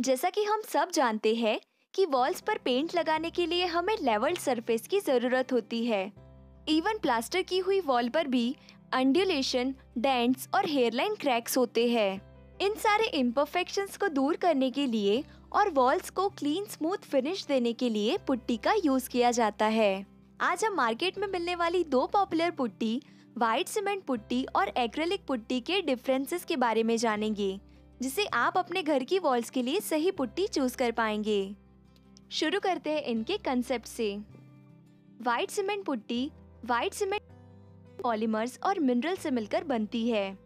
जैसा कि हम सब जानते हैं कि वॉल्स पर पेंट लगाने के लिए हमें लेवल सरफेस की ज़रूरत होती है। इवन प्लास्टर की हुई वॉल पर भी अंडुलेशन डेंट्स और हेयरलाइन क्रैक्स होते हैं। इन सारे इम्परफेक्शंस को दूर करने के लिए और वॉल्स को क्लीन स्मूथ फिनिश देने के लिए पुट्टी का यूज़ किया जाता है। आज हम मार्केट में मिलने वाली दो popular putty white cement putty और एक्रेलिक पुट्टी के डिफरेंसेस के बारे में जानेंगे। जिसे आप अपने घर की वॉल्स के लिए सही पुट्टी चूज़ कर पाएँगे। शुरू करते हैं इनके कंसेप्ट से। White cement putty white cement polymers और मिनरल से मिलकर बनती है।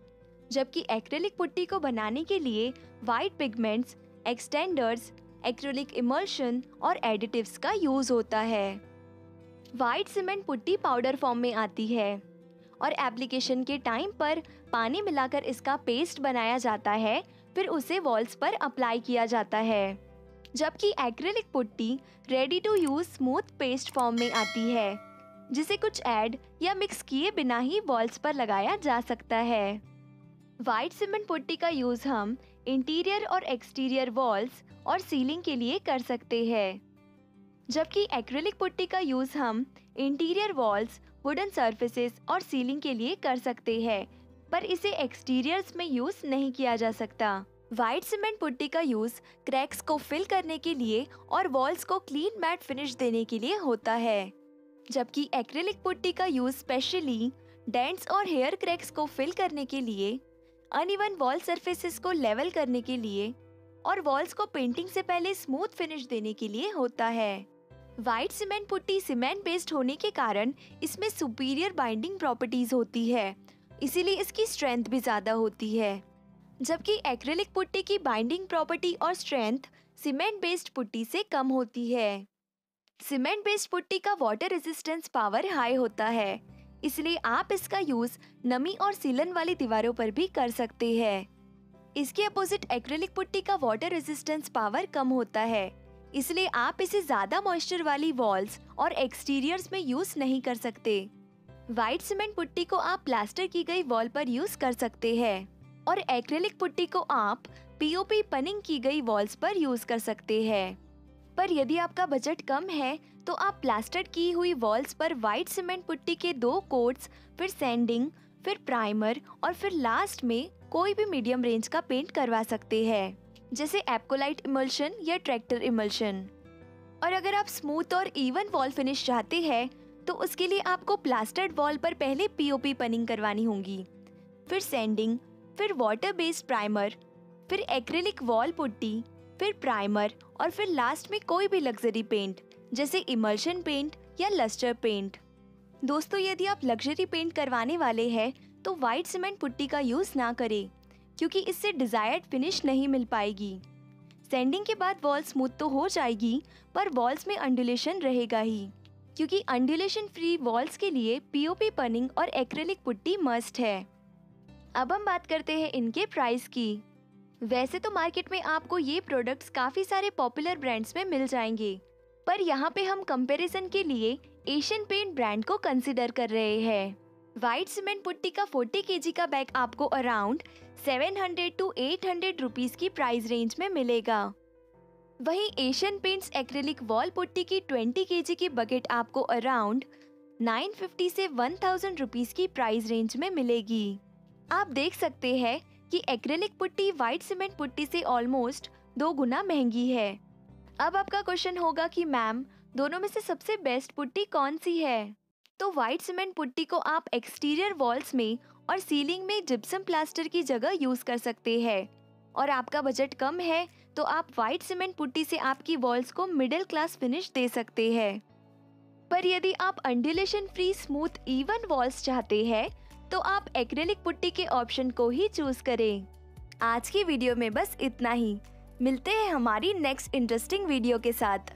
जबकि एक्रेलिक पुट्टी को बनाने के लिए white pigments extenders acrylic emulsion और एडिटिव्स का यूज़ होता है। White cement putty powder form में आती है और एप्लीकेशन के टाइम पर पानी मिलाकर इसका पेस्ट बनाया जाता है फिर उसे वॉल्स पर अप्लाई किया जाता है। जबकि acrylic putty ready to use smooth paste form में आती है, जिसे कुछ ऐड या मिक्स किए बिना ही वॉल्स पर लगाया जा सकता है। व्हाइट सीमेंट पुट्टी का यूज़ हम इंटीरियर और एक्सटीरियर वॉल्स और सीलिंग के लिए कर सकते हैं। जबकि एक्रिलिक पुट्टी का यूज़ हम इंटीरियर वॉल्स वुडन सर्फेसेस और सीलिंग के लिए कर सकते हैं पर इसे एक्सटीरियर्स में यूज़ नहीं किया जा सकता। व्हाइट सीमेंट पुट्टी का यूज़ क्रैक्स को फिल करने के लिए और वॉल्स को क्लीन मैट फिनिश देने के लिए होता है। जबकि एक्रिलिक पुट्टी का यूज़ स्पेशली डेंट्स और हेयर क्रैक्स को फिल करने के लिए अनइवन वॉल सरफेसेस को लेवल करने के लिए और वॉल्स को पेंटिंग से पहले स्मूथ फिनिश देने के लिए होता है। White cement putty cement based होने के कारण इसमें सुपीरियर बाइंडिंग प्रॉपर्टीज़ होती है। इसीलिए इसकी स्ट्रेंथ भी ज़्यादा होती है। जबकि एक्रेलिक पुट्टी की बाइंडिंग प्रॉपर्टी और स्ट्रेंथ सीमेंट बेस्ड पुट्टी से कम होती है। सीमेंट बेस्ड पुट्टी का वाटर रेजिस्टेंस पावर हाई होता है। इसलिए आप इसका यूज़ नमी और सीलन वाली दीवारों पर भी कर सकते हैं। इसके अपोजिट एक्रेलिक पुट्टी का वाटर रेजिस्टेंस पावर कम होता है। इसलिए आप इसे ज़्यादा मॉइस्चर वाली वॉल्स और एक्सटीरियर्स में यूज़ नहीं कर सकते। व्हाइट सीमेंट पुट्टी को आप प्लास्टर की गई वॉल पर यूज़ कर सकते हैं। और एक्रेलिक पुट्टी को आप पीओपी पनिंग की गई वॉल्स पर यूज़ कर सकते हैं। पर यदि आपका बजट कम है तो आप प्लास्टर की हुई वॉल्स पर व्हाइट सीमेंट पुट्टी के दो कोट्स फिर सैंडिंग फिर प्राइमर और फिर लास्ट में कोई भी मीडियम रेंज का पेंट करवा सकते हैं, जैसे एप्कोलाइट इमल्शन या ट्रैक्टर इमल्शन और अगर आप स्मूथ और इवन वॉल फिनिश चाहते हैं तो उसके लिए आपको प्लास्टर्ड वॉल पर पहले पीओपी पनिंग करवानी होगी। फिर सैंडिंग फिर वाटर बेस्ड प्राइमर फिर एक्रेलिक वॉल पुट्टी, फिर प्राइमर और फिर लास्ट में कोई भी लग्जरी पेंट जैसे इमल्शन पेंट या लस्टर पेंट दोस्तों, यदि आप लग्जरी पेंट करवाने वाले हैं तो व्हाइट सीमेंट पुट्टी का यूज़ ना करें, क्योंकि इससे डिजायर्ड फिनिश नहीं मिल पाएगी। सैंडिंग के बाद वॉल स्मूथ तो हो जाएगी, पर वॉल्स में अंडुलेशन रहेगा ही। क्योंकि अंडुलेशन फ्री वॉल्स के लिए पीओपी पनिंग और एक्रेलिक पुट्टी मस्ट है। अब हम बात करते हैं इनके प्राइस की। वैसे तो मार्केट में आपको ये प्रोडक्ट्स काफ़ी सारे पॉपुलर ब्रांड्स में मिल जाएँगे। पर यहाँ पे हम कंपैरिजन के लिए एशियन पेंट ब्रांड को कंसिडर कर रहे हैं। व्हाइट सीमेंट पुट्टी का 40 केजी का बैग आपको अराउंड 700 टू 800 रुपीस की प्राइस रेंज में मिलेगा। वहीं Asian Paints acrylic wall putty की 20 केजी की बकेट आपको अराउंड 950 से 1000 रुपीस की प्राइस रेंज में मिलेगी। आप देख सकते हैं कि acrylic putty white cement putty से ऑलमोस्ट दो गुना महँगी है। अब आपका क्वेश्चन होगा कि मैम दोनों में से सबसे बेस्ट पुट्टी कौन सी है? तो व्हाइट सीमेंट पुट्टी को आप एक्सटीरियर वॉल्स में और सीलिंग में जिप्सम प्लास्टर की जगह यूज़ कर सकते हैं। और आपका बजट कम है तो आप व्हाइट सीमेंट पुट्टी से आपकी वॉल्स को मिडिल क्लास फिनिश दे सकते हैं। पर यदि आप undulation free smooth even walls चाहते हैं तो आप एक्रेलिक पुट्टी के ऑप्शन को ही चूज़ करें। आज की वीडियो में बस इतना ही। मिलते हैं हमारी नेक्स्ट इंटरेस्टिंग वीडियो के साथ।